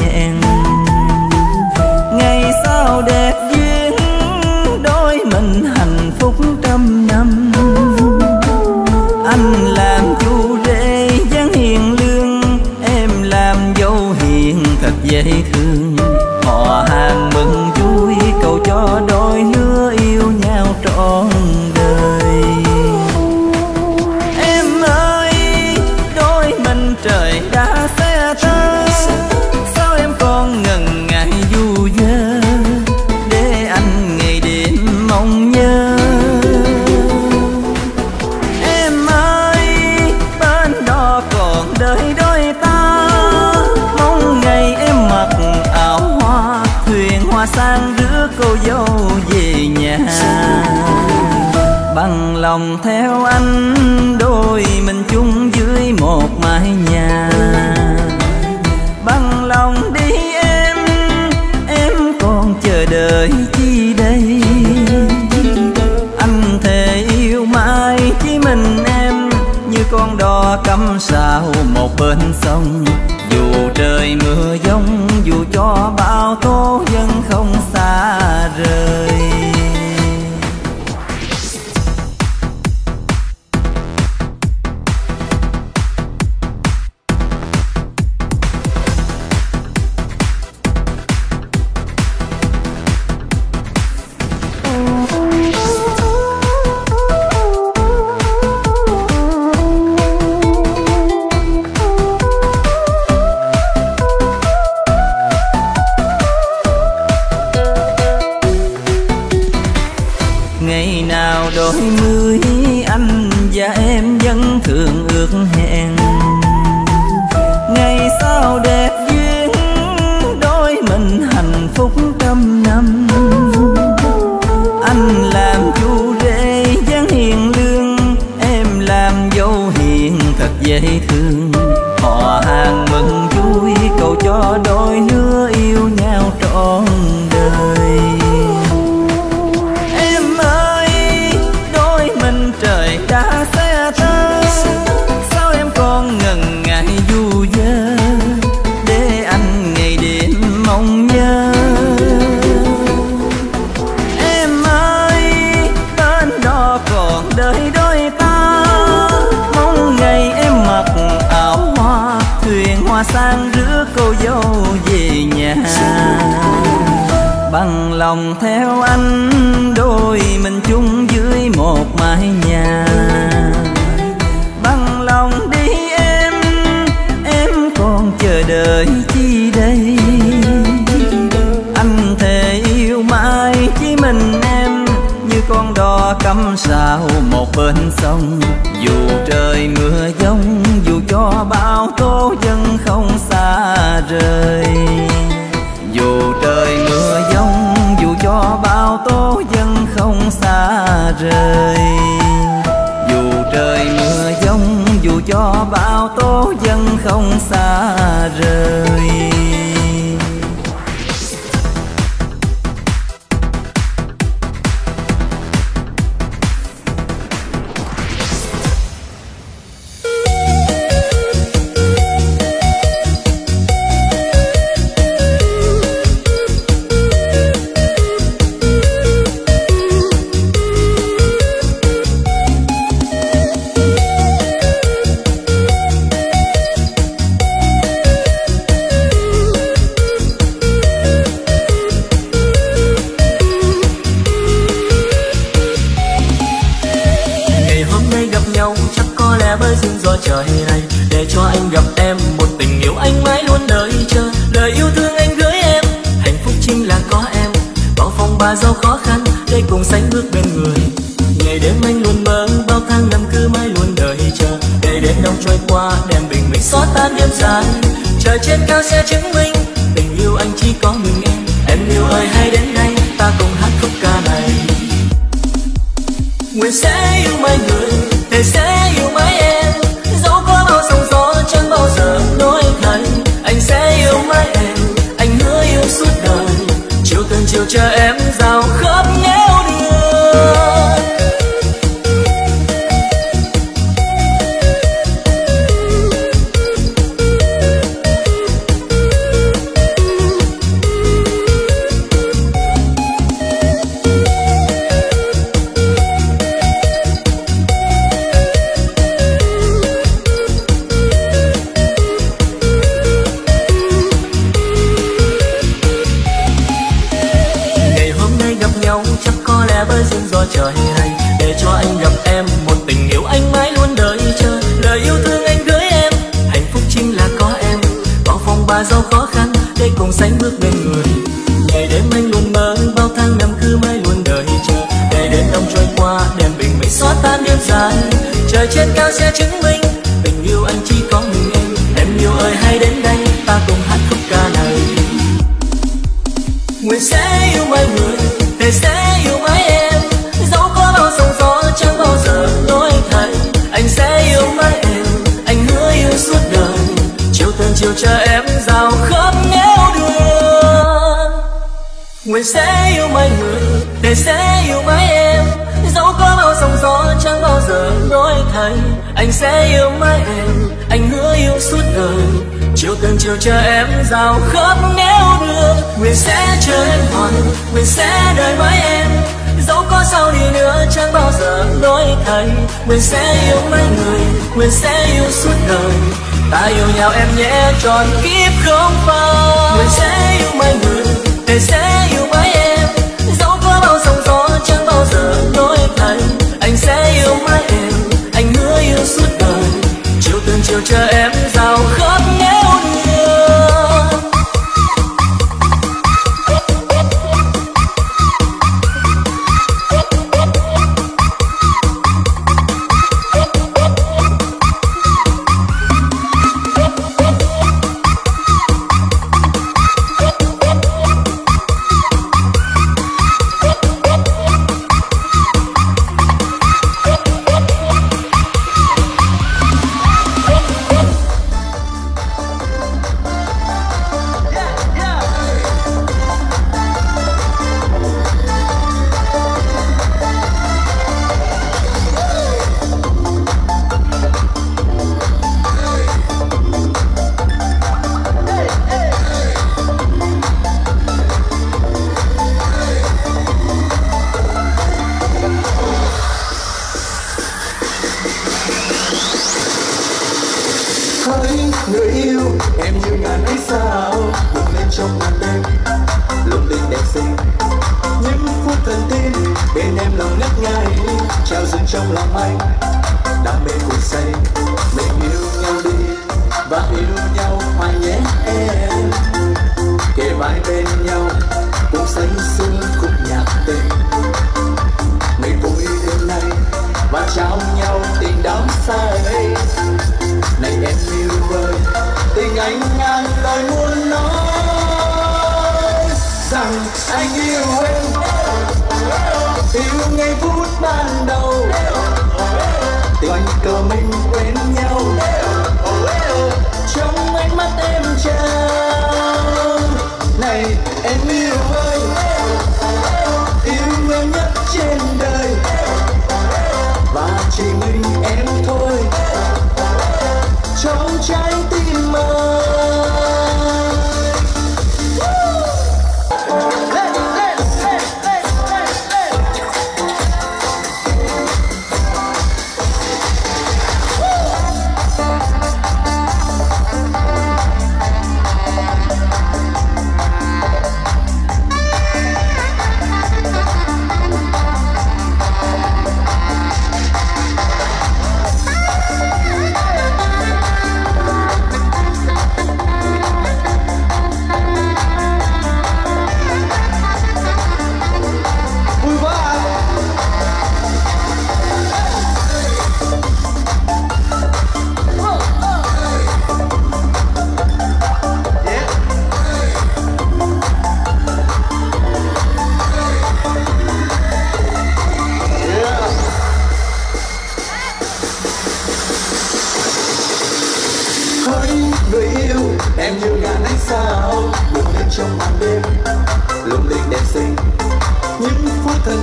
hẹn đôi mình chung dưới một mái nhà. Bằng lòng đi em em còn chờ đợi chi đây? Anh thề yêu mãi chỉ mình em, như con đò cắm sao một bên sông. Dù trời mưa giông, dù cho bao tố dân không đôi mươi anh và em vẫn thường ước hẹn. Ngày sau đẹp duyên, đôi mình hạnh phúc trăm năm. Anh làm chú rể dáng hiền lương, em làm dâu hiền thật dễ thương. lòng theo anh, đôi mình chung dưới một mái nhà. Bằng lòng đi em em còn chờ đợi chi đây? Anh thề yêu mãi chỉ mình em, như con đò cắm sao một bên sông. 东山。Trời trên cao sẽ chứng minh tình yêu anh chỉ có mình em. Em yêu ơi hãy đến đây ta cùng hát khúc ca này. Nguyện sẽ để cho anh gặp em. Một tình yêu anh mãi luôn đợi chờ. Lời yêu thương anh gửi em. Hạnh phúc chính là có em. Bao phong ba giàu khó khăn, để cùng sánh bước bên người. Ngày đêm anh luôn mơ, bao tháng năm cứ mãi luôn đợi chờ. Ngày đến đông trôi qua đèn bình minh xóa tan đêm dài. Trời trên cao sẽ chứng rồi sẽ yêu mấy người, để sẽ yêu mấy em. Dẫu có bao sóng gió chẳng bao giờ đổi thay, anh sẽ yêu mãi em. Anh hứa yêu suốt đời, chiều từng chiều chờ em giao khắp nếu được nguyện sẽ chờ em hoàn nguyện sẽ đợi mãi em. Dẫu có sao đi nữa chẳng bao giờ đổi thay nguyện sẽ yêu mấy người nguyện sẽ yêu suốt đời. Ta yêu nhau em nhé, tròn kiếp không phai. Nguyện sẽ yêu mấy người để sẽ chiều chờ em ra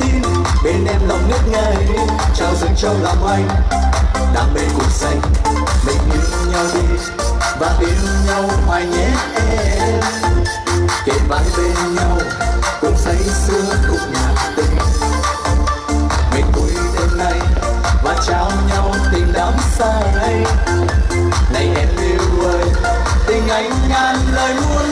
tim. Bên em lòng nước ngay trao dâng trong lòng anh đam mê cùng xanh mình yêu nhau đi và yêu nhau hoài nhé. Em kề vai bên nhau, cùng say sưa, cùng nhạc tình. Mình vui đêm nay và trao nhau tình đắm say này em yêu ơi, tình anh ngàn lời muôn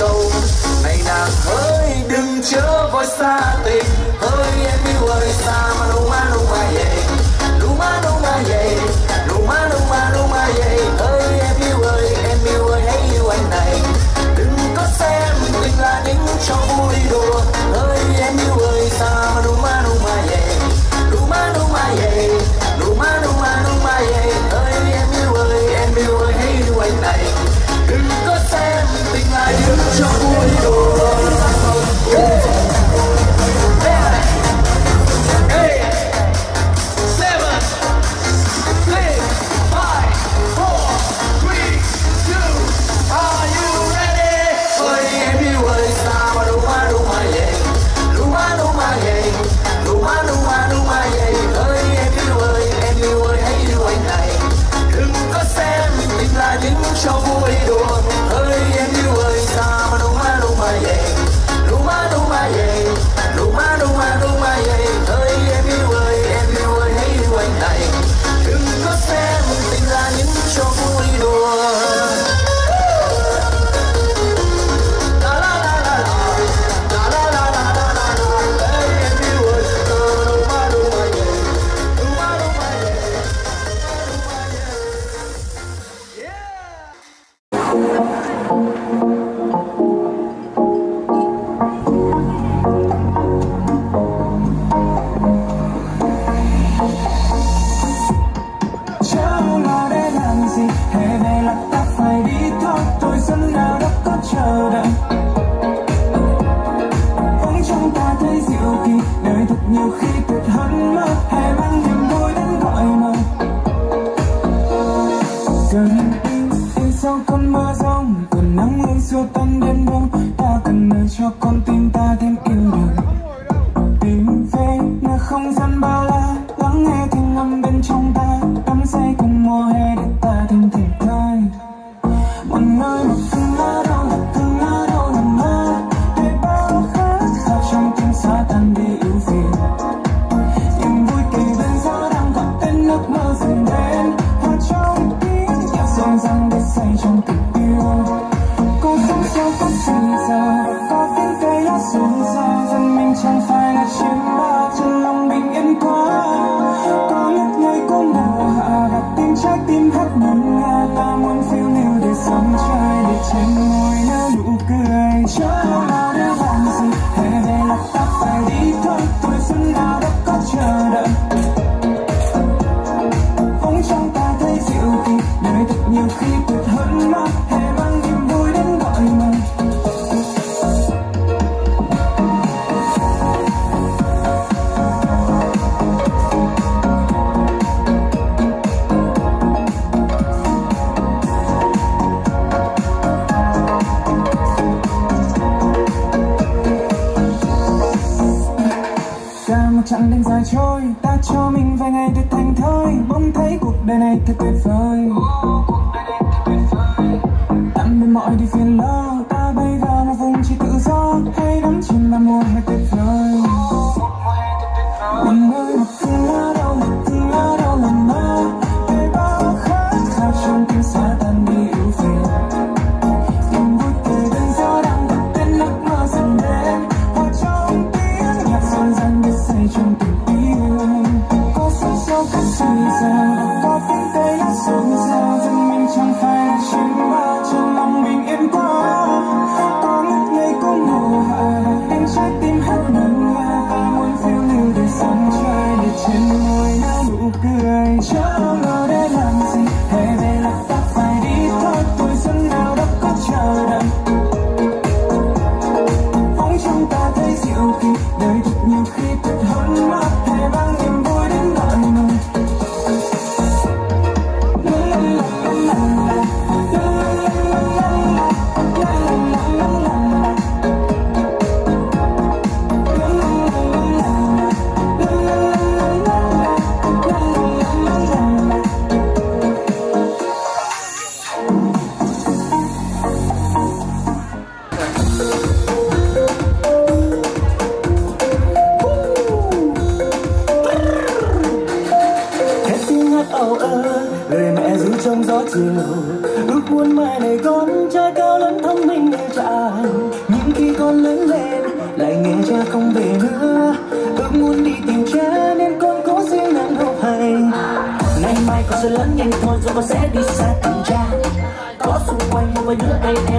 câu, này nàng hỡi đừng chớ vội xa tình hỡi em yêu ơi, xa mặt Your boy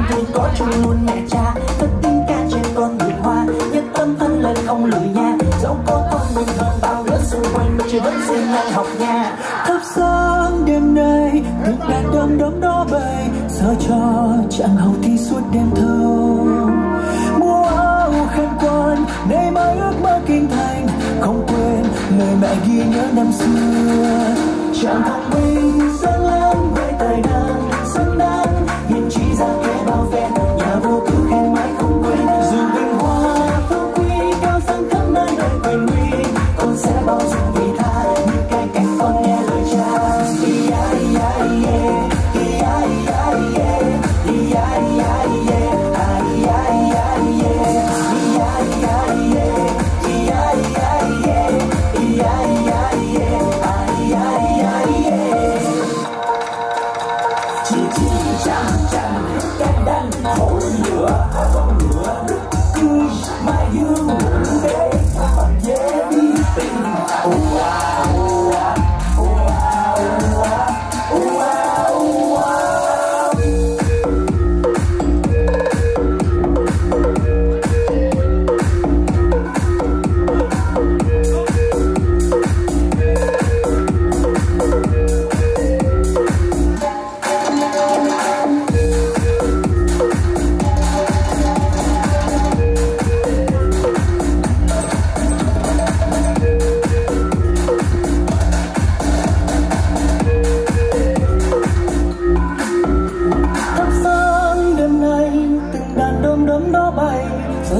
em thương có chung luôn mẹ cha, tất tiếng ca trên con người hoa. Nhất tâm thân lên không lười nha dẫu có con mình hơn bao đứa xung quanh mình chỉ vẫn siêng năng học nha thắp sáng đêm nay được đèn đom đóm đó bay sao cho chẳng hầu thi suốt đêm thâu mua áo khen quan, nay mai ước mơ kinh thành, không quên lời mẹ ghi nhớ năm xưa. Chẳng thông minh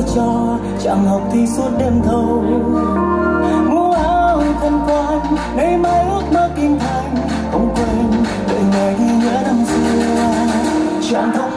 gửi cho, chẳng học thì suốt đêm thâu. Ngũ áo thân quan, ngày mai ước mơ kim thành. Không quên, đợi ngày nhớ năm xưa. Chẳng thông